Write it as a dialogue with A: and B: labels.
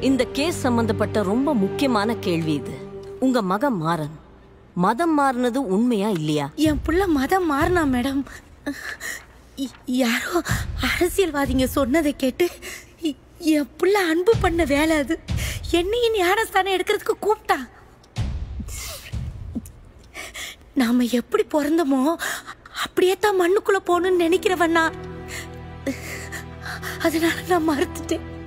A: இந்த கேஸ் சம்பந்தப்பட்ட ரொம்ப முக்கியமான கேள்வி இது. உங்க மகன் மாறன். மதம் மாறினது உண்மையா இல்லையா?
B: என் புள்ள மதம் மாறினா மேடம். யாரோ அரசியல்வாதிங்க சொன்னதை கேட்டு இ- என் புள்ள அன்பு பண்ண வேலை அது. என்னையும் ஞானஸ்தானம் எடுக்கிறதுக்கு கூப்பிட்டான் நாம எப்படி பிறந்தோமோ அப்படியே தான் மண்ணுக்குள்ள போகணும்னு நினைக்கிறவண்ணா அதனால நான் மறுத்துட்டேன்.